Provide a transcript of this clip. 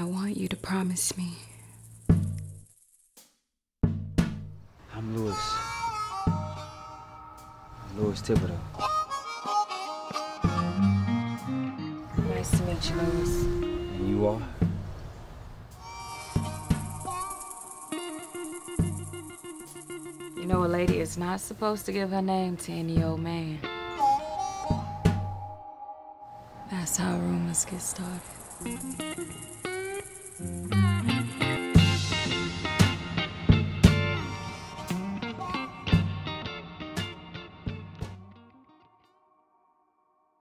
I want you to promise me. I'm Louis. Louis Thibodeau. Nice to meet you, Louis. And you are? You know, a lady is not supposed to give her name to any old man. That's how rumors get started.